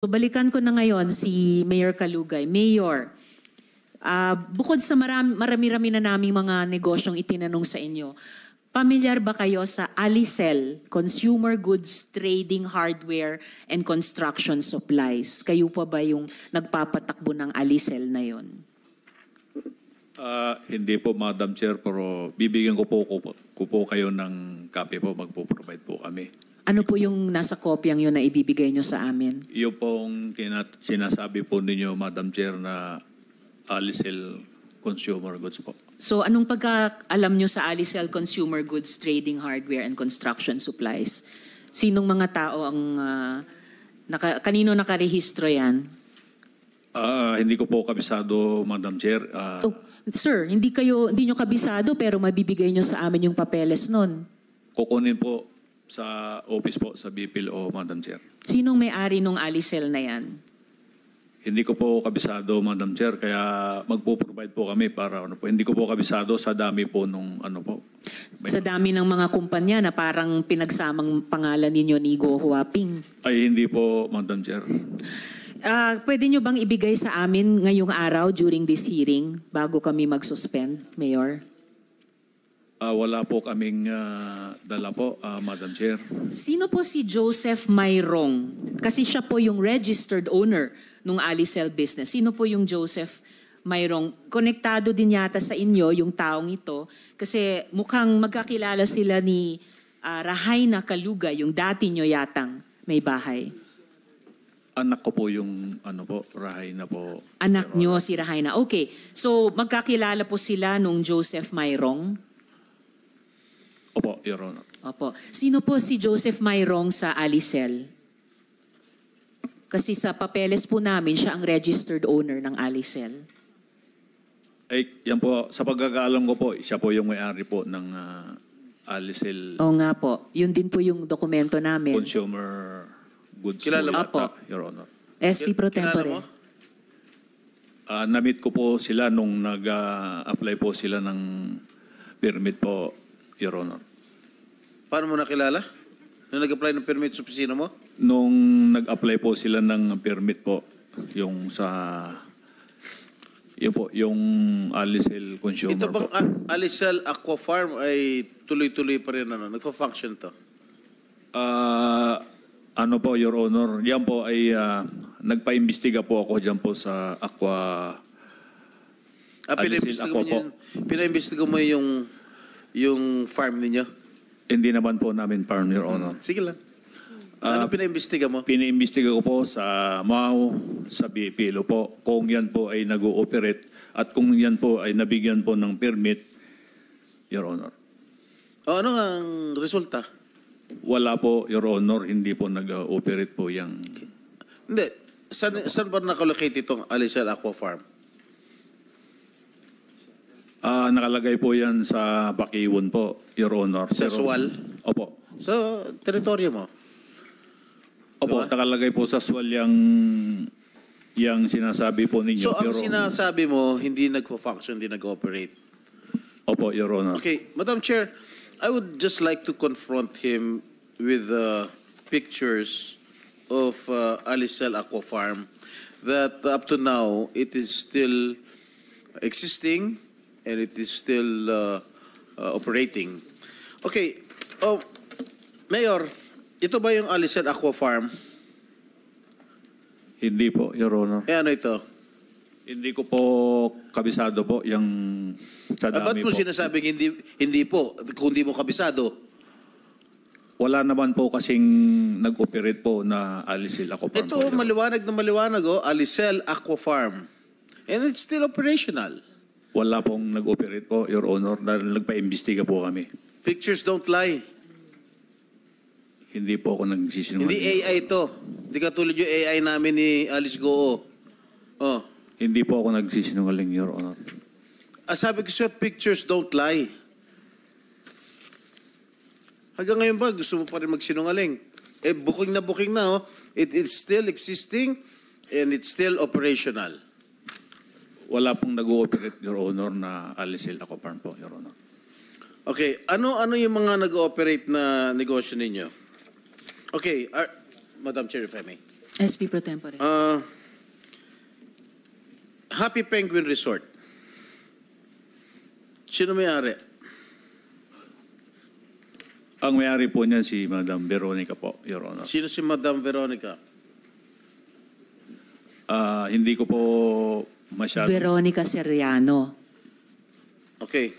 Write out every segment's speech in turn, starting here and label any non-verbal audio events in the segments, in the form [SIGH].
Balikan ko na ngayon si Mayor Kalugay. Mayor, ah, bukod sa marami, marami-rami na naming mga negosyong itinanong sa inyo, pamilyar ba kayo sa Alicel, Consumer Goods Trading Hardware and Construction Supplies? Kayo pa ba yung nagpapatakbo ng Alicel na yon? Ah, hindi po, Madam Chair, pero bibigyan ko po, ko, ko po kayo ng copy po, magpo-provide po kami. Ano po yung nasa kopyang yun na ibibigay nyo sa amin? Yung pong kinat- sinasabi po ninyo, Madam Chair, na Alicel Consumer Goods po. So anong pagkaalam nyo sa Alicel Consumer Goods Trading Hardware and Construction Supplies? Sinong mga tao ang ah, naka, kanino nakarehistro yan? Ah, hindi ko po kabisado, Madam Chair. Ah, Oh, sir, hindi kayo hindi nyo kabisado pero mabibigay nyo sa amin yung papeles nun. kukunin po sa office po sa BPLO, Madam Chair. Sinong may-ari nung Alicel na yan? Hindi ko po kabisado, Madam Chair, kaya magpo-provide po kami para ano po. Hindi ko po kabisado sa dami po nung ano po. May- Sa dami ng mga kumpanya na parang pinagsamang pangalan ninyo ni Go Huaping. Ay, hindi po, Madam Chair. Ah, pwede nyo bang ibigay sa amin ngayong araw during this hearing bago kami mag-suspend, Mayor? Ah, wala po kaming ah, dala po, ah, Madam Chair. Sino po si Joseph Mayrong? Kasi siya po yung registered owner ng Alicel business. Sino po yung Joseph Mayrong? Konektado din yata sa inyo yung taong ito kasi mukhang magkakilala sila ni ah, Rahaina Kaluga, yung dati nyo yatang may bahay. Anak ko po yung ano po, Rahay na po. Anak nyo si Rahaina. Okay, so magkakilala po sila nung Joseph Mayrong? Opo, Your Honor. Opo. Sino po si Joseph Mayrong sa Alicel? Kasi sa papeles po namin, siya ang registered owner ng Alicel. Ay, yan po, sa pagkakaalam ko po, siya po yung may-ari po ng ah, Alicel Oo nga po. Yun din po yung dokumento namin. Consumer Goods Kilala po mo? yata, Apo. Your Honor. SP Pro Kilala Tempore. mo? Ah, na-meet ko po sila nung nag-apply po sila ng permit po, Your Honor. Paano mo nakilala? Nung nag-apply ng permit sa opisina mo? Nung nag-apply po sila ng permit po, yung sa, yun po, yung Alicel Consumer Ito bang po. A- Alicel Aqua Farm ay tuloy-tuloy pa rin ano? Nagpa-function to? Ah, ano po, Your Honor, yan po ay ah, nagpa-imbestiga po ako dyan po sa Aqua. Ah, Alicel pinaimbestiga Aqua mo, yun, pinaimbestiga mo yung, yung farm ninyo? Hindi naman po namin farm, Your Honor. Sige lang. Ah, ano pinaimbestiga mo? Piniimbestiga ko po sa MAU, sa BPLO po, kung yan po ay nag-ooperate at kung yan po ay nabigyan po ng permit, Your Honor. O ano ang resulta? Wala po, Your Honor, hindi po nag-ooperate po yung... Hindi. Saan, saan ba nakalocate itong Alicel Aqua Farm? Ah, nakalagay po yan sa Bakiwon po, Your Honor. Sa Suwal? Opo. Sa teritoryo mo? Opo, Diba? nakalagay po sa Suwal yung, yung sinasabi po ninyo, So ang Your sinasabi mo, hindi nagpa-function, hindi nag-operate. Opo, Your Honor. Okay, Madam Chair, I would just like to confront him with uh, pictures of uh, Alicel Aqua Farm that up to now it is still existing and it is still uh, uh, operating. Okay, oh, Mayor, ito ba yung Alicel Aqua Farm? Hindi po, Your Honor. Eh ano ito? Hindi ko po kabisado po yung sa Ah, ba't dami mo po. sinasabing hindi, hindi po, kung hindi mo kabisado? Wala naman po kasing nag-operate po na Alicel Aqua Farm. Ito, po, Your Honor. maliwanag na maliwanag, oh, Alicel Aqua Farm. And it's still operational. Wala pong nag-operate po, Your Honor, dahil nagpa-imbestiga po kami. Pictures don't lie. Hindi po ako nagsisinungaling. Hindi AI ito. Hindi katulad yung AI namin ni Alice Goo. Oh. Hindi po ako nagsisinungaling, Your Honor. Ah, sabi ko sa'yo, pictures don't lie. Hanggang ngayon ba, gusto mo pa rin magsinungaling? Eh, booking na booking na, oh. It, it's still existing and it's still operational. Wala pong nag-ooperate, Your Honor, na Alicel Aqua Farm po, Your Honor. Okay, ano ano yung mga nag-ooperate na negosyo ninyo? Okay, ar- Madam Chair, if I may. SP Pro Tempore. Uh, Happy Penguin Resort. Sino may-ari? Ang may-ari po niyan si Madam Veronica po, Your Honor. Sino si Madam Veronica? Ah, hindi ko po masyado... Veronica Seriano. Okay.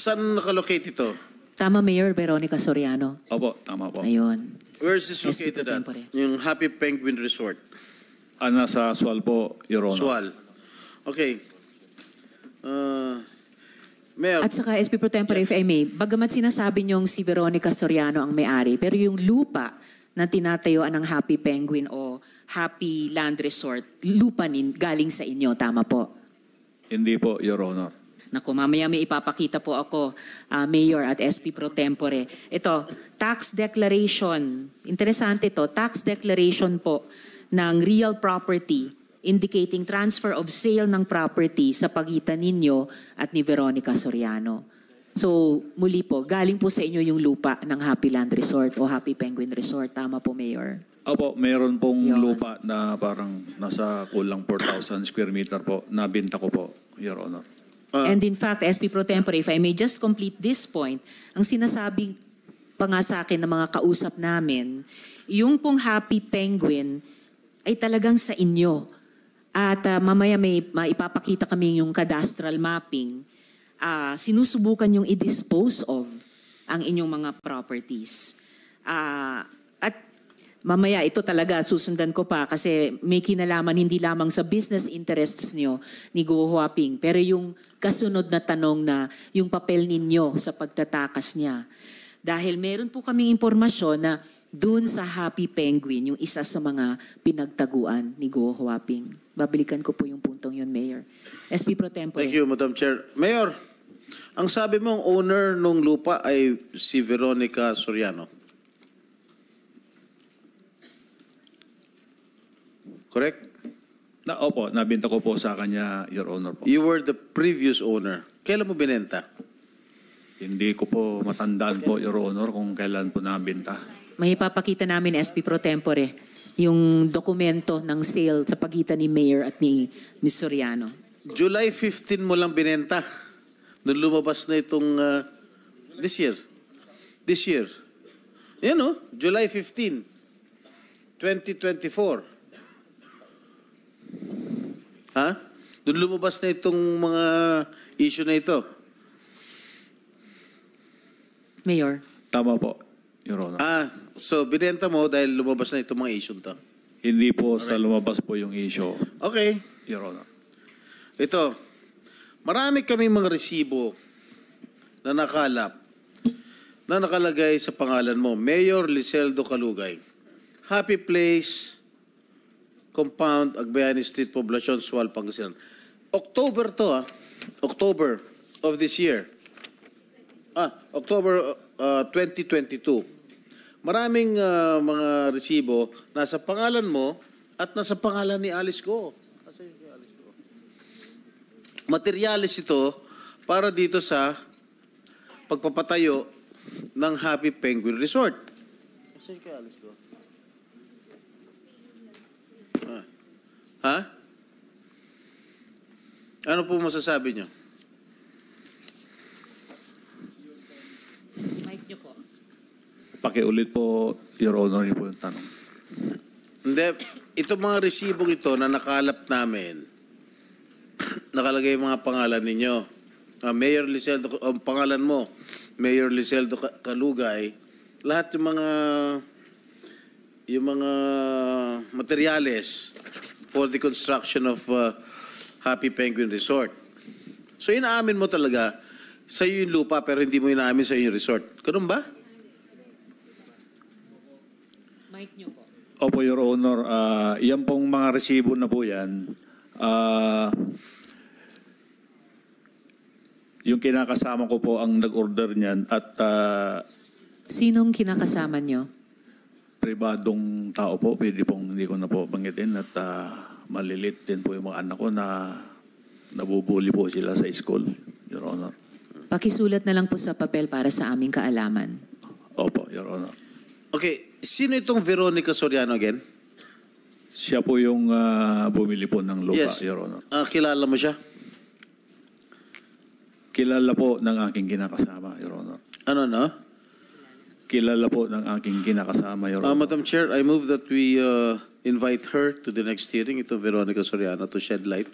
Saan nakalocate ito? Tama, Mayor Veronica Soriano. Opo, tama po. Ayun. Where is this located at? tempore. Yung Happy Penguin Resort. Ah, nasa Sual po, Your Honor. Sual. Okay. Uh, Mayor, At saka SP Pro Tempore, if I may, bagamat sinasabi niyong si Veronica Soriano ang may-ari, pero yung lupa na tinatayuan ng Happy Penguin o Happy Land Resort, lupa nin, galing sa inyo, tama po? Hindi po, Your Honor. Naku, mamaya may ipapakita po ako, ah, Mayor at SP Pro Tempore. Ito, tax declaration. Interesante to, tax declaration po ng real property indicating transfer of sale ng property sa pagitan ninyo at ni Veronica Soriano. So, muli po, galing po sa inyo yung lupa ng Happy Land Resort o Happy Penguin Resort. Tama po, Mayor. Opo, meron pong Yun. lupa na parang nasa kulang 4,000 square meter po. Nabinta ko po, Your Honor. Ah. And in fact, SP Pro Tempore, if I may just complete this point, ang sinasabi pa nga sa akin ng mga kausap namin, yung pong Happy Penguin ay talagang sa inyo. At ah, mamaya may maipapakita kami yung cadastral mapping. Ah, sinusubukan yung i-dispose of ang inyong mga properties. At mamaya ito talaga susundan ko pa kasi may kinalaman hindi lamang sa business interests nyo ni Guo Huaping, pero yung kasunod na tanong na yung papel ninyo sa pagtatakas niya. Dahil meron po kaming impormasyon na dun sa Happy Penguin, yung isa sa mga pinagtaguan ni Guo Huaping. Babalikan ko po yung puntong yun, Mayor. SP Pro Tempore. Thank you, Madam Chair. Mayor, ang sabi mong owner nung lupa ay si Veronica Soriano. Correct? Na, opo, nabinta ko po sa kanya, Your Honor po. You were the previous owner. Kailan mo binenta? Hindi ko po matandaan po, Your Honor, kung kailan po nabinta. May ipapakita namin SP Pro Tempore yung dokumento ng sale sa pagitan ni Mayor at ni Ms. Soriano. July 15 mo lang binenta. Nung lumabas na itong uh, this year. This year. Yan o, July 15, 2024. Ha? Nung lumabas na itong mga issue na ito. Mayor, Tama po, Your Honor. Ah, so binenta mo dahil lumabas na itong mga issue to. Hindi po sa lumabas po yung issue, Okay. Your Honor. Ito, marami kaming mga resibo na nakalap na nakalagay sa pangalan mo, Mayor Liseldo Calugay. Happy Place, Compound, Agbayani Street, Poblacion, Sual, Pangasinan. October to ah. October of this year. Ah, October uh, 2022. Maraming ah, mga resibo nasa pangalan mo at nasa pangalan ni Alice Go. Materialis ito para dito sa pagpapatayo ng Happy Penguin Resort. Kasi kay Alice Go. Ha? Ano po masasabi nyo? mic niyo po. Pakiulit po, Your Honor, yun po yung tanong. Hindi, ito mga resibong ito na nakalap namin, [CLEARS THROAT] nakalagay yung mga pangalan ninyo. Ah, Mayor Liseldo, ang pangalan mo, Mayor Liseldo Ka- Kalugay, lahat yung mga yung mga materials for the construction of uh, Happy Penguin Resort. So inaamin mo talaga sa iyo yung lupa pero hindi mo inaamin sa iyo yung resort. Ganun ba? Mic niyo po. Opo, Your Honor. ah yan pong mga resibo na po yan. ah yung kinakasama ko po ang nag-order niyan at ah, Sinong kinakasama niyo? Pribadong tao po, pwede pong hindi ko na po banggitin at ah, malilit din po yung mga anak ko na nabubuli po sila sa school, Your Honor. Pakisulat na lang po sa papel para sa aming kaalaman. Opo, Your Honor. Okay, sino itong Veronica Soriano again? Siya po yung ah, bumili po ng lupa, yes. Your Honor. Ah, kilala mo siya? Kilala po ng aking kinakasama, Your Honor. Ano na? Kilala po ng aking kinakasama, Your Uh. Madam Chair, I move that we uh, invite her to the next hearing, ito Veronica Soriano, to shed light.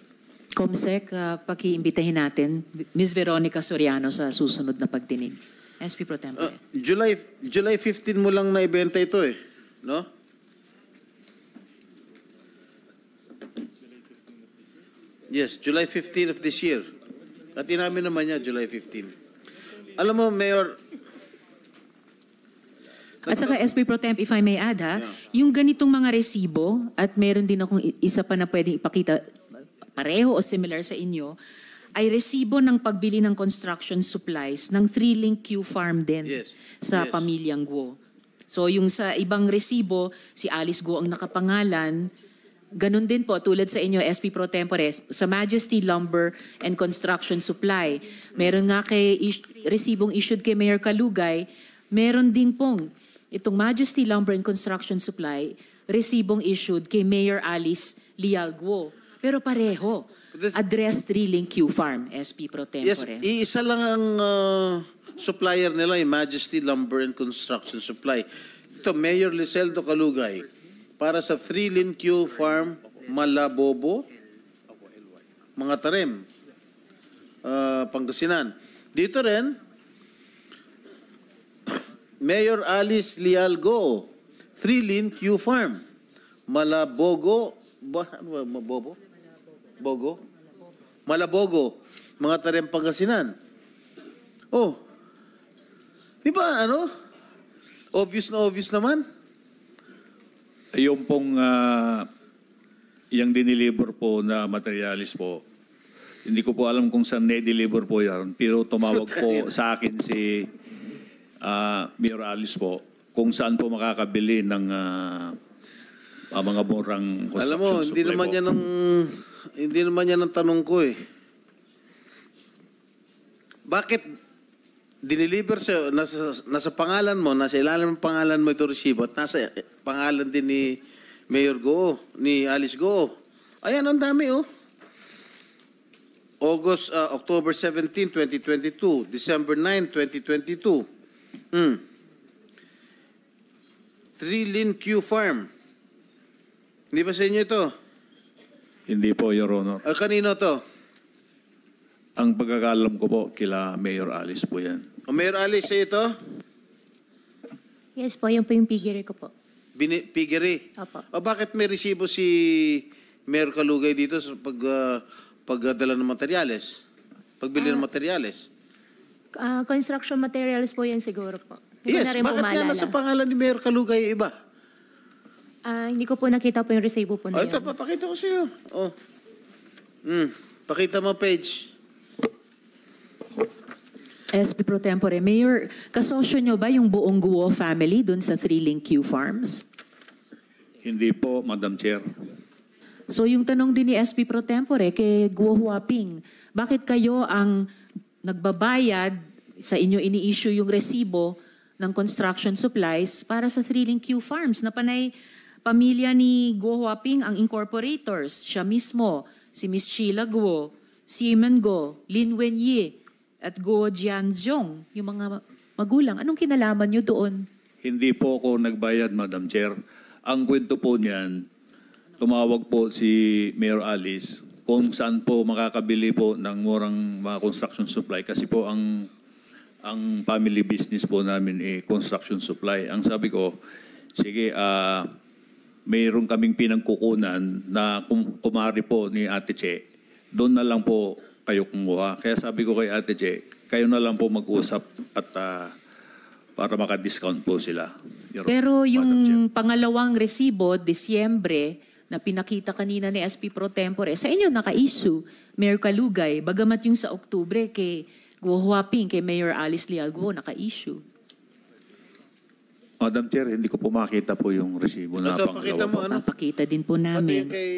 Comsec, uh, pakiimbitahin natin Ms. Veronica Soriano sa susunod na pagdinig. SP Pro Uh, Tempore. July July 15 mo lang naibenta ito eh, no? Yes, July 15 of this year. At inamin naman niya, July 15. Alam mo, Mayor, At saka SP Pro Temp, if I may add ha, Yeah. yung ganitong mga resibo, at meron din akong isa pa na pwedeng ipakita, pareho o similar sa inyo, ay resibo ng pagbili ng construction supplies ng Three-Link Q Farm din Yes. sa Yes. pamilyang Guo. So yung sa ibang resibo, si Alice Guo ang nakapangalan, Ganun din po, tulad sa inyo, SP Pro Tempore, sa Majesty Lumber and Construction Supply. Meron nga kay is- resibong issued kay Mayor Kalugay, meron din pong itong Majesty Lumber and Construction Supply, resibong issued kay Mayor Alice Lialguo. Pero pareho, This- address Drilling Q Farm, SP Pro yes, Tempore. iisa lang ang uh, supplier nila, yung Majesty Lumber and Construction Supply. Ito, Mayor Liseldo Calugay, para sa Three Lin Q Farm, Malabobo, mga tarim, uh, Pangasinan. Dito rin, Mayor Alice Lialgo, Three Lin Q Farm, Malabogo, ba, ano ba, Mabobo? Bogo? Malabogo, mga tarim Pangasinan. Oh, di ba ano? Obvious na obvious naman. Yung pong ah, yung diniliver po na materialis po, hindi ko po alam kung saan na-deliver po yan. Pero tumawag po [LAUGHS] sa akin si ah, Mayor Alice po kung saan po makakabili ng ah, ah, mga murang construction Alam mo, hindi naman po. yan ang hindi naman yan ang tanong ko eh. Bakit diniliver sa nasa, nasa pangalan mo, nasa ilalim ng pangalan mo ito resibo at nasa pangalan din ni Mayor Go, ni Alice Go. Ayan, ang dami oh. August, ah, October 17, 2022. December 9, 2022. Hmm. Three Lin Q Farm. Hindi ba sa inyo ito? Hindi po, Your Honor. Ah, kanino to? Ang pagkakalam ko po, kila Mayor Alice po yan. O Mayor Alice, sa'yo ito? Yes po, yun po yung piggery ko po. Bini, piggery. Opo. O bakit may resibo si Mayor Kalugay dito sa pag, ah, pagdala ng materyales? Pagbili ng materyales? Ah, construction materials po yan siguro po. Hindi Yes, na rin po bakit nga nasa pangalan ni Mayor Kalugay yung iba? Ah, hindi ko po nakita po yung resibo po O na ito, yan. papakita ko sa iyo. O. Hmm. Pakita mo page. SP Pro Tempore, Mayor, kasosyo nyo ba yung buong Guo family dun sa Three-Link Q Farms? Hindi po, Madam Chair. So yung tanong din ni SP Pro Tempore kay Guo Huaping, bakit kayo ang nagbabayad sa inyo ini-issue yung resibo ng construction supplies para sa Thrilling Q Farms na panay pamilya ni Guo Huaping ang incorporators, siya mismo, si Miss Sheila Guo, Simon Go, Lin Wenyi, at Guo Jianzhong, yung mga magulang. Anong kinalaman nyo doon? Hindi po ako nagbayad, Madam Chair. Ang kwento po niyan, tumawag po si Mayor Alice kung saan po makakabili po ng murang mga construction supply kasi po ang ang family business po namin eh construction supply. Ang sabi ko, sige, ah mayroon kaming pinagkukunan na kum- kumari po ni Ate Che. Doon na lang po kayo kumuha. Kaya sabi ko kay Ate Che, kayo na lang po mag-usap at ah, para maka-discount po sila. Your Pero yung pangalawang resibo, Disyembre, na pinakita kanina ni SP Pro Tempore, sa inyo naka-issue, Mayor Kalugay, bagamat yung sa Oktubre kay Guo Huaping, kay Mayor Alice Lialgo, naka-issue. Madam Chair, hindi ko po makita po yung resibo na Ito, pangalawa pakita mo, po. ano? Papakita din po namin. kay...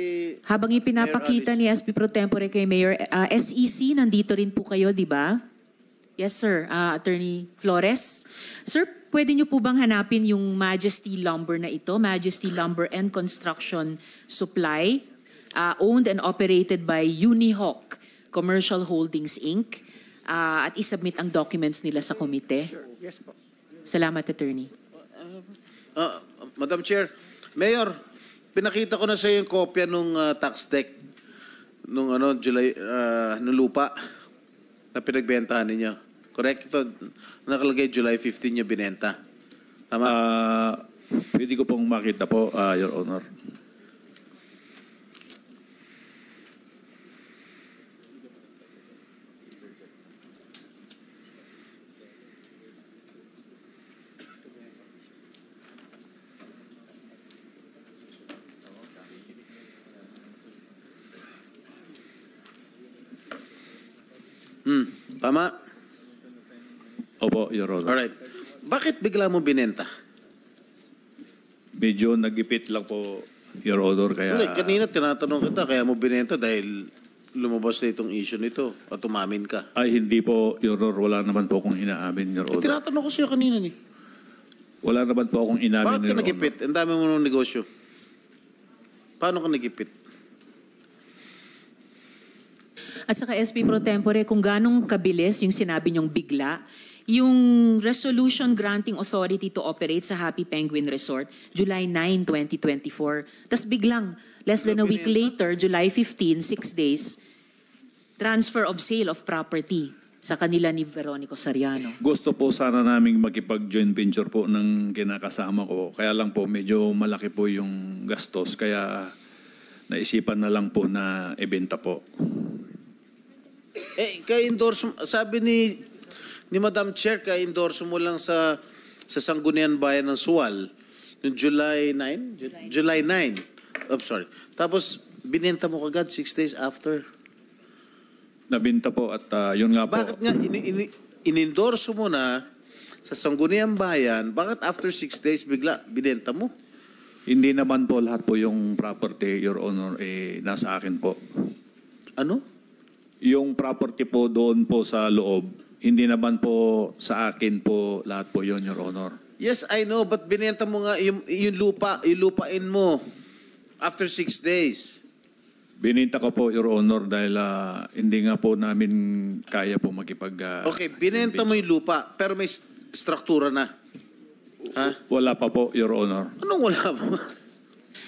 Habang ipinapakita ni SP Pro Tempore kay Mayor ah, SEC, nandito rin po kayo, di ba? Yes, sir. Ah, Attorney Flores. Sir, pwede niyo po bang hanapin yung Majesty Lumber na ito? Majesty Lumber and Construction Supply, ah, owned and operated by Unihawk Commercial Holdings, Inc. Ah, at isubmit ang documents nila sa komite. Yes po. Salamat, Attorney. Ah, Madam Chair, Mayor, pinakita ko na sa iyo yung kopya nung ah, tax deck nung ano July ah, nung lupa na pinagbentahan ninyo. Correct ito nakalagay July 15 niya binenta. Tama? Ah, pwede ko pong makita po, ah, Your Honor. Tama? Opo, Your Honor. Alright. Bakit bigla mo binenta? Medyo nagipit lang po, Your Honor, kaya... Wala, kanina tinatanong kita kaya mo binenta dahil lumabas na itong issue nito at umamin ka. Ay, hindi po, Your Honor. Wala naman po akong inaamin, Your Eh, Honor. tinatanong ko sa'yo kanina ni. Wala naman po akong inamin, Bakit ka Your Honor. nagipit? Ang dami mo ng negosyo. Paano ka nagipit? At saka SP Pro Tempore, kung ganong kabilis yung sinabi niyong bigla, yung resolution granting authority to operate sa Happy Penguin Resort, July 9, 2024. Tapos biglang, less than a week later, July 15, six days, transfer of sale of property sa kanila ni Veronico Sariano. Gusto po sana naming makipag-joint venture po ng kinakasama ko. Kaya lang po, medyo malaki po yung gastos. Kaya naisipan na lang po na ibenta po. Eh, ka-endorse, sabi ni ni Madam Chair, ka-endorse mo lang sa sa Sangguniang Bayan ng Suwal noong July 9? Ju- July 9. Oh, sorry. Tapos, binenta mo kagad six days after. Nabinta po at ah, yun nga po. Bakit nga ini, ini, inendorso mo na sa Sangguniang Bayan, bakit after six days bigla binenta mo? Hindi naman po lahat po yung property, Your Honor, eh, nasa akin po. Ano? Yung property po doon po sa loob, hindi naman po sa akin po lahat po yon Your Honor. Yes, I know, but binenta mo nga yung, yung lupa, yung lupain mo after six days. Bininta ko po, Your Honor, dahil ah, hindi nga po namin kaya po makipag... ah, Okay, binenta mo yung lupa, pero may st- struktura na. Ha? Wala pa po, Your Honor. Anong wala mo?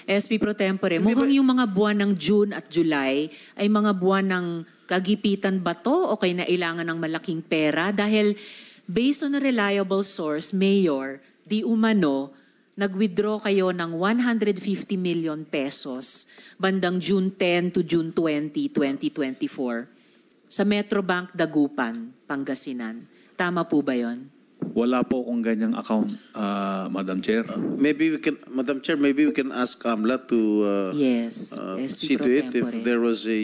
SP Pro Tempore, Hindi mukhang ba- yung mga buwan ng June at July ay mga buwan ng kagipitan ba to o kay nailangan ng malaking pera? Dahil based on a reliable source, Mayor, di umano, nag-withdraw kayo ng 150 million pesos bandang June 10 to June 20, 2024 sa Metrobank Dagupan, Pangasinan. Tama po ba yon? Wala po akong ganyang account, ah, Madam Chair. Maybe we can, Madam Chair, maybe we can ask Amla to uh, Yes, uh, see to it if there was a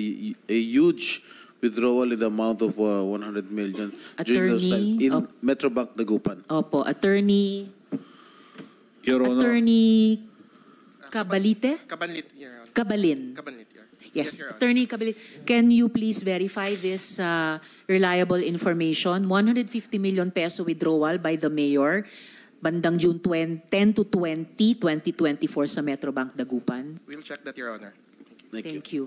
a huge withdrawal in the amount of uh, 100 million during those time Attorney, in op- Metrobank Dagupan. Opo, Attorney Your Honor, Attorney Cabalite? Kabanlit, Your Honor. Kabalin. Kabanlit, Your Honor. Yes, Your Honor. Attorney Cabalin, can you please verify this uh, reliable information? 150 million peso withdrawal by the mayor bandang June 20, 10 to 20, 2024 sa Metrobank Dagupan. We'll check that, Your Honor. Thank, you. Thank you.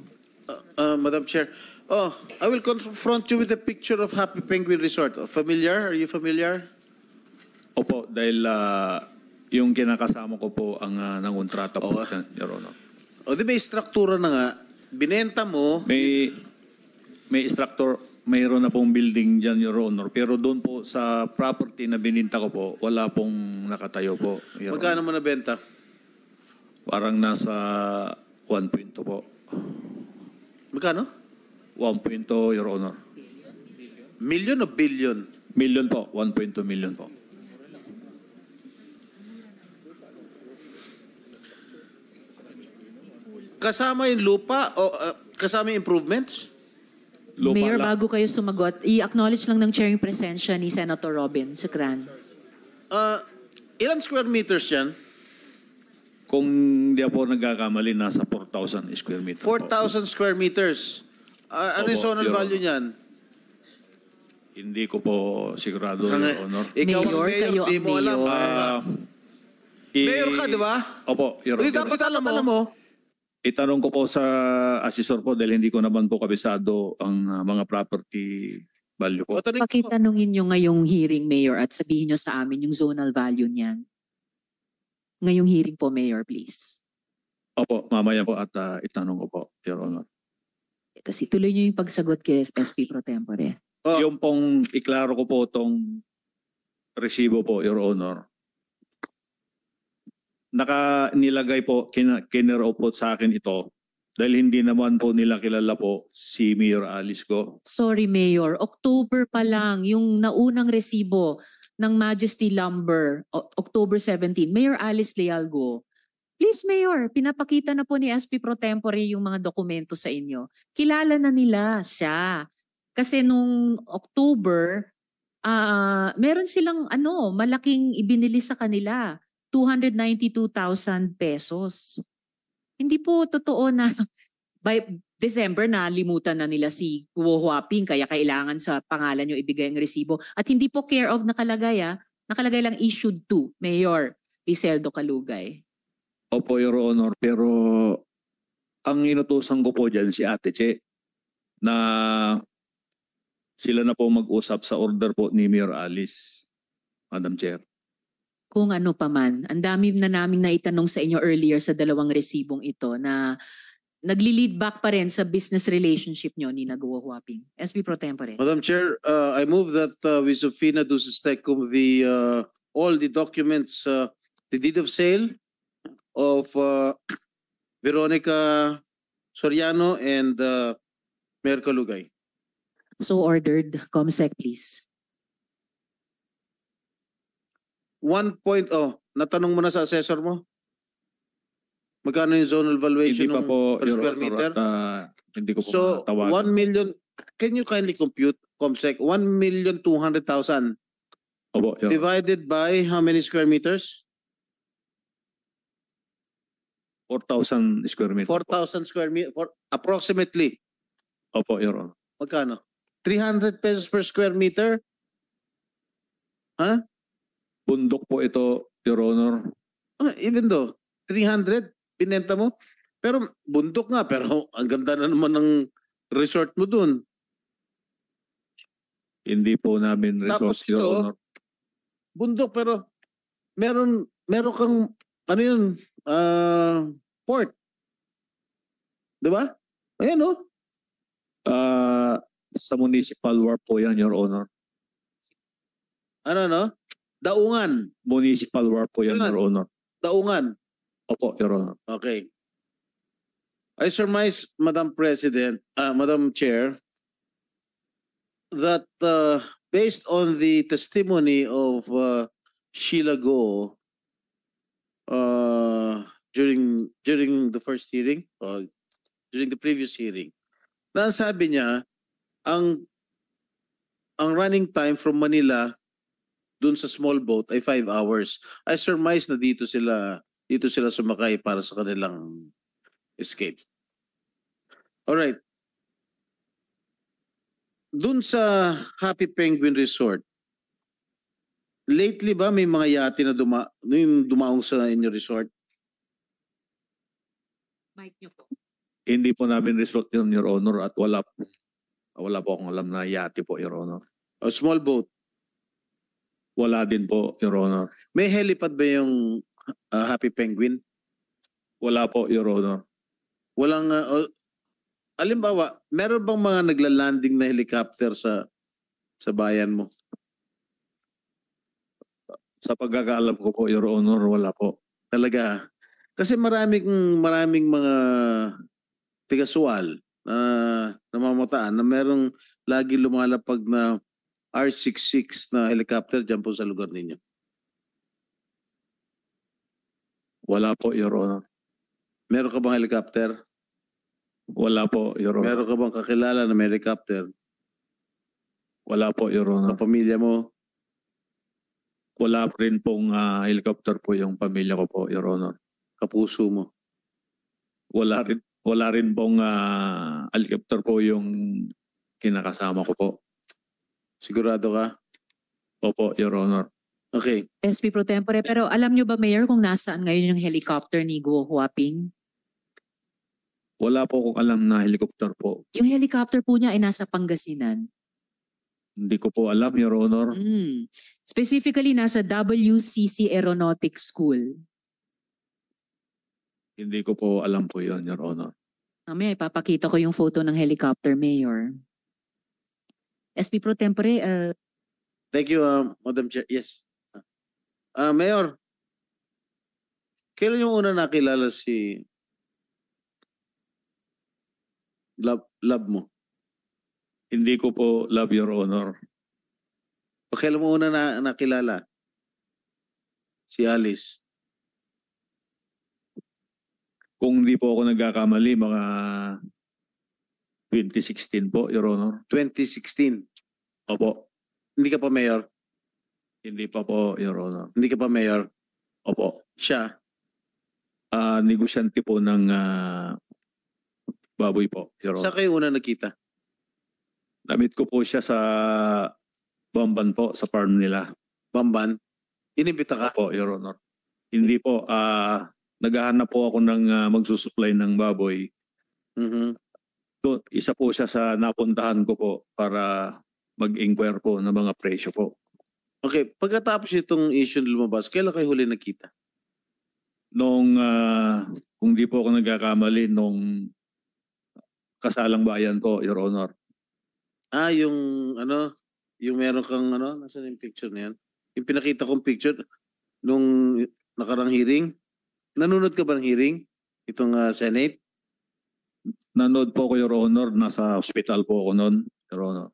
Uh, uh, Madam Chair, oh, I will confront you with a picture of Happy Penguin Resort. Uh, Familiar? Are you familiar? opo, dahil ah, yung kinakasama ko po ang uh, nangontrata po Oo. dyan, Your Honor. O di may struktura na nga. Binenta mo, May, may structure, mayroon na pong building dyan, Your Honor. Pero doon po sa property na bininta ko po, wala pong nakatayo po, Your magkano Honor. mo nabenta? Parang nasa 1.2 po. Magkano? 1.2, Your Honor. Million o billion? Million po, 1.2 million po. Kasama yung lupa o uh, kasama yung improvements? Lupa Mayor, lang. bago kayo sumagot, i-acknowledge lang ng chairing presensya ni Senator Robin Sukran. Uh, ilan square meters yan? Kung di ako nagkakamali, nasa 4,000 square meter po. 4,000 square meters. Uh, ano yung Opo, zonal Your value Honor. niyan? Hindi ko po sigurado, Ang- Your Honor. Ikaw ang Mayor, kayo di ang mo alam. mayor. Ah, i- Mayor ka, di ba? Opo, Your Hindi Honor. dapat alam mo. Itanong ko po sa assessor po dahil hindi ko naman po kabisado ang ah, mga property value po. O, tanong ko. Pakitanungin nyo ngayong hearing, Mayor, at sabihin nyo sa amin yung zonal value niyan. Ngayong hearing po, Mayor, please. Opo, mamaya po at ah, itanong ko po, Your Honor. Tapos ituloy nyo yung pagsagot kay SP Pro Tempore. Oh. Yung pong iklaro ko po tong resibo po, Your Honor. Naka nilagay po, kina, kinero po sa akin ito dahil hindi naman po nila kilala po si Mayor Alice ko. Sorry, Mayor. October pa lang, yung naunang resibo ng Majesty Lumber, O- October 17. Mayor Alice Lealgo. Please, Mayor, pinapakita na po ni SP Pro Tempore yung mga dokumento sa inyo. Kilala na nila siya. Kasi nung October, ah meron silang ano, malaking ibinili sa kanila. 292,000 pesos. Hindi po totoo na [LAUGHS] by December na limutan na nila si Guo Huaping kaya kailangan sa pangalan nyo ibigay ang resibo. At hindi po care of nakalagay ah. Nakalagay lang issued to Mayor Iseldo Calugay. Opo, Your Honor, pero ang inutusan ko po dyan si Ate Che na sila na po mag-usap sa order po ni Mayor Alice, Madam Chair. Kung ano pa man, ang dami na naming naitanong sa inyo earlier sa dalawang resibong ito na nagli-lead back pa rin sa business relationship nyo ni Guo Huaping. SB Pro Tempore. Madam Chair, uh, I move that uh, we subpoena to Tecum the uh, all the documents, uh, the deed of sale of uh, [CLEARS THROAT] Veronica Soriano and uh, Mayor Kalugay. So ordered. Comsec please. One point, oh, natanong mo na sa assessor mo? Magkano yung zonal Hindi valuation pa ng po, per Your square Honor, meter? ah, hindi ko po So, matawagan. 1 million, can you kindly compute, Comsec, 1 million 200,000 Opo, Your Honor. divided by how many square meters? 4,000 square meter. 4,000 square meter, approximately. Opo, Your Honor. Magkano? 300 pesos per square meter? Bundok po ito, Your Honor. Ah, even though, 300, binenta mo? Pero bundok nga, pero ang ganda na naman ng resort mo dun. Hindi po namin Tapos resource, Your ito, Honor. Bundok, pero meron, meron kang, ano yun, ah, port. Di ba? Ayan oh. Ah, sa municipal war po yan, Your Honor. Ano no? Daungan. Municipal war po yan, Yan. Your Honor. Daungan. Opo, Your Honor. Okay. I surmise, Madam President, uh, Madam Chair, that uh, based on the testimony of uh, Sheila Go uh, during during the first hearing, or during the previous hearing, na sabi niya, ang ang running time from Manila dun sa small boat ay five hours. I surmise na dito sila dito sila sumakay para sa kanilang escape. Alright. Dun sa Happy Penguin Resort, lately ba may mga yate na duma, yung dumaong sa inyo resort? Mic nyo po. Hindi po namin resort yun, Your Honor, at wala wala po akong alam na yate po, Your Honor. O small boat? Wala din po, Your Honor. May helipad ba yung uh, Happy Penguin? Wala po, Your Honor. Walang, uh, alimbawa, meron bang mga nagla-landing na helicopter sa sa bayan mo? Sa pagkakaalam ko po, Your Honor, wala po. Talaga. Kasi maraming maraming mga tigaswal na namamataan na merong lagi lumalapag na R66 na helicopter dyan po sa lugar ninyo. Wala po, Your Honor. Meron ka bang helicopter? Wala po, Your Honor. Meron ka bang kakilala na may helicopter? Wala po, Your Honor. Kapamilya mo? Wala rin pong ah, helicopter po yung pamilya ko po, Your Honor. Kapuso mo? Wala rin, wala rin pong ah, helicopter po yung kinakasama ko po. Sigurado ka? Opo, Your Honor. Okay. SP Pro Tempore, pero alam nyo ba, Mayor, kung nasaan ngayon yung helicopter ni Guo Huaping? Wala po akong alam na helicopter po. Yung helicopter po niya ay nasa Pangasinan. Hindi ko po alam, Your Honor. Mm. Specifically, nasa WCC Aeronautics School. Hindi ko po alam po yon Your Honor. Mamaya, ipapakita ko yung photo ng helicopter, Mayor. SP Pro Tempore, uh, Thank you, uh, Madam Chair. Yes. Ah, Mayor. Kailan yung una nakilala si love, love mo? Hindi ko po love, Your Honor. O kailan mo una na, nakilala? Si Alice. Kung hindi po ako nagkakamali, mga 2016 po, Your Honor. 2016. Opo. Hindi ka pa mayor? Hindi pa po, Your Honor. Hindi ka pa mayor? Opo. Siya? Ah, negosyante po ng ah, baboy po, Your Saan Honor. kayo una nakita? Namit ko po siya sa Bamban po, sa farm nila. Bamban? Inimbita ka? Opo, Your Honor. Hindi po, ah, naghahanap po ako ng ah, magsusupply ng baboy. Mhm. Do, isa po siya sa napuntahan ko po para mag-inquire po ng mga presyo po. Okay, pagkatapos itong issue na lumabas, kailan kayo huli nakita? Nung, ah, kung di po ako nagkakamali, nung kasalang bayan po, Your Honor. Ah, yung ano, yung meron kang ano, nasaan yung picture na yan? Yung pinakita kong picture nung nakarang hearing. Nanonood ka ba ng hearing? Itong ah, Senate? Nanood po ko, Your Honor. Nasa hospital po ako noon, Your Honor.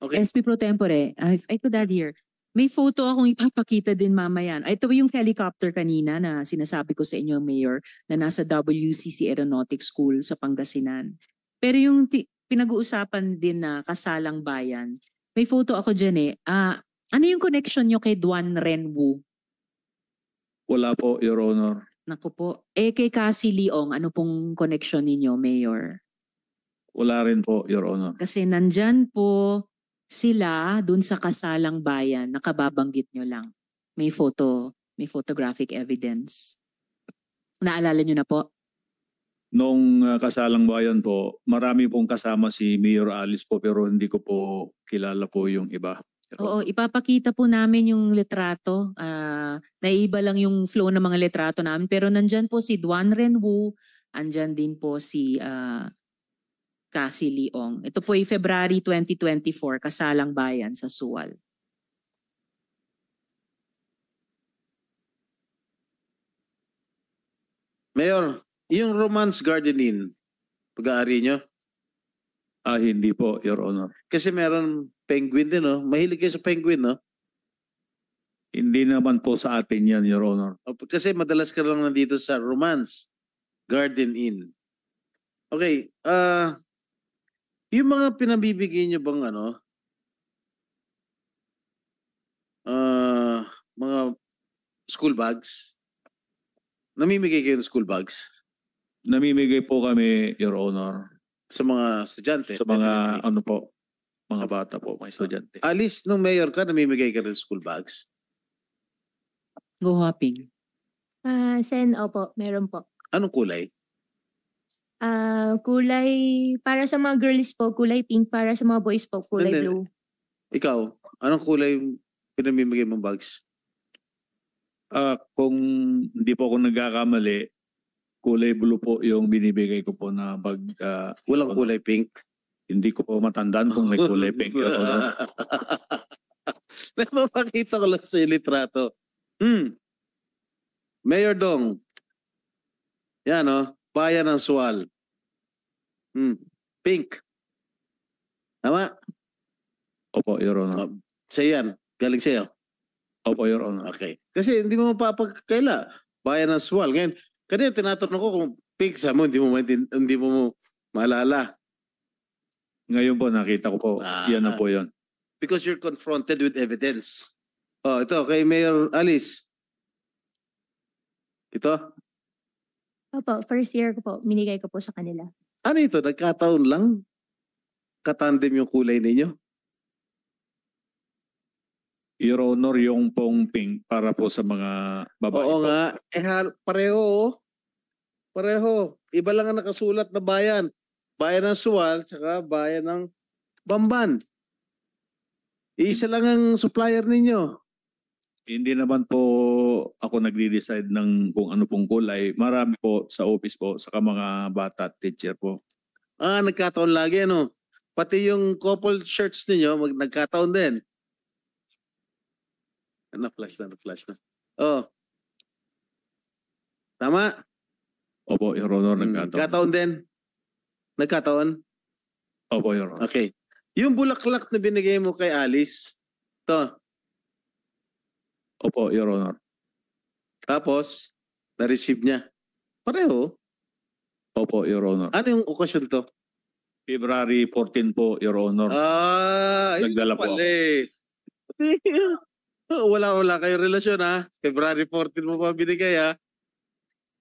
Okay. SP Pro Tempore, I, I could add here, may photo akong ipapakita din mamaya. Ito yung helicopter kanina na sinasabi ko sa inyo, Mayor, na nasa WCC Aeronautics School sa Pangasinan. Pero yung ti- pinag-uusapan din na kasalang bayan, may photo ako dyan eh. Ah, ano yung connection nyo kay Duan Renwu? Wala po, Your Honor. Naku po. Eh kay Cassie Leong, ano pong connection ninyo, Mayor? Wala rin po, Your Honor. Kasi nandyan po sila dun sa kasalang bayan, nakababanggit nyo lang. May photo, may photographic evidence. Naalala nyo na po? Nung ah, kasalang bayan po, marami pong kasama si Mayor Alice po pero hindi ko po kilala po yung iba. Oo, ipapakita po namin yung litrato. Ah, naiiba lang yung flow ng mga litrato namin. Pero nandyan po si Duan Renwu, andyan din po si ah, Cassie Leong. Ito po ay February 2024, kasalang bayan sa Suwal. Mayor, yung Romance Garden Inn, pag-aari nyo? Ah, hindi po, Your Honor. Kasi meron penguin din, no? Mahilig kayo sa penguin, no? Hindi naman po sa atin yan, Your Honor. O, Kasi madalas ka lang nandito sa Romance Garden Inn. Okay, ah yung mga pinabibigay nyo bang ano, ah mga school bags, namimigay kayo ng school bags Namimigay po kami, Your Honor, sa mga estudyante? sa mga definitely. ano po, mga bata po, mga estudyante. Alice, nung mayor ka, namimigay ka ng school bags? Go hopping. Ah, Sen, opo, meron po. Anong kulay? Ah, kulay, para sa mga girls po, kulay pink. Para sa mga boys po, kulay Hindi. blue. Ikaw, anong kulay yung pinamimigay mong bags? Ah, kung hindi po ako nagkakamali, kulay blue po yung binibigay ko po na bag. ah, Walang Ano? kulay pink? Hindi ko po matandaan kung may kulay [LAUGHS] pink. Honor. [LAUGHS] Napapakita ko lang sa litrato. Hmm. Mayor Dong. Yan o. Bayan ng Sual. Hmm. Pink. Tama? Opo, Your Honor. Sa'yo yan. Galing sa'yo. Opo, Your Honor. Okay. Kasi hindi mo mapapagkaila. Bayan ng Sual. Ngayon, kanina tinatanong ko kung pink sa mo, hindi mo, hindi mo maalala. Ngayon po, nakita ko po. Ah. Yan na po yun. Because you're confronted with evidence. Oh, ito, kay Mayor Alice. Ito, Opo, first year ko po, minigay ko po sa kanila. ano ito? Nagkataon lang? Katandem yung kulay ninyo? Your Honor, yung pong pink para po sa mga babae Oo po. nga. Eh, hal- pareho. oh. Pareho. Iba lang ang nakasulat na bayan. Bayan ng Suwal, tsaka bayan ng Bamban. Isa lang ang supplier ninyo. Hindi naman po ako nagde-decide ng kung ano pong kulay. Marami po sa office po, saka mga bata at teacher po. Ah, nagkataon lagi, ano? Pati yung couple shirts ninyo, mag nagkataon din. Na-flash na, na-flash na. Oh. Tama? Opo, Your Honor, Hmm, nagkataon. Nagkataon din. Nagkataon? Opo, Your Honor. Okay. Yung bulaklak na binigay mo kay Alice, to, Opo, Your Honor. tapos, na-receive niya. Pareho. Opo, Your Honor. Ano yung okasyon to? February 14 po, Your Honor. Ah, Nagdala po pala eh. [LAUGHS] wala, wala kayo relasyon ha. February 14 mo pa binigay ha.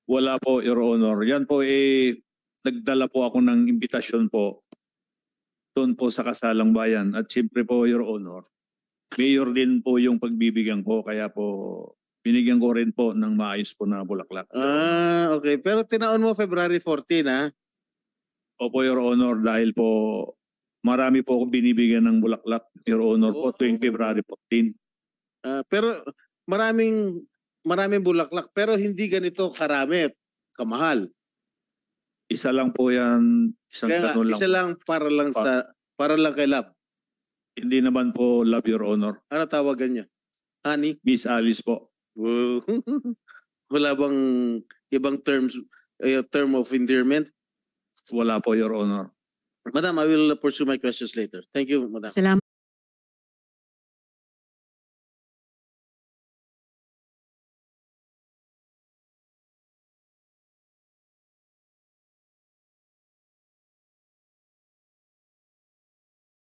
Wala po, Your Honor. Yan po eh, nagdala po ako ng imbitasyon po doon po sa Kasalang Bayan. At siyempre po, Your Honor, mayor din po yung pagbibigyan ko. Kaya po, binigyan ko rin po ng maayos po na bulaklak. Ah, okay. Pero tinaon mo February 14 ha. Opo, Your Honor, dahil po marami po akong binibigyan ng bulaklak, Your Honor, po Oo. tuwing February 14. Ah, pero maraming maraming bulaklak pero hindi ganito karami kamahal. Isa lang po yan, isang Kaya nga, ganun lang. isa lang para lang Pa- sa para lang kay Love. Hindi naman po love, Your Honor. Ano tawagan niya? Honey? Miss Alice po. [LAUGHS] Wala bang ibang terms eh, term of endearment? Wala po, Your Honor. Madam, I will pursue my questions later. Thank you, Madam. Salamat.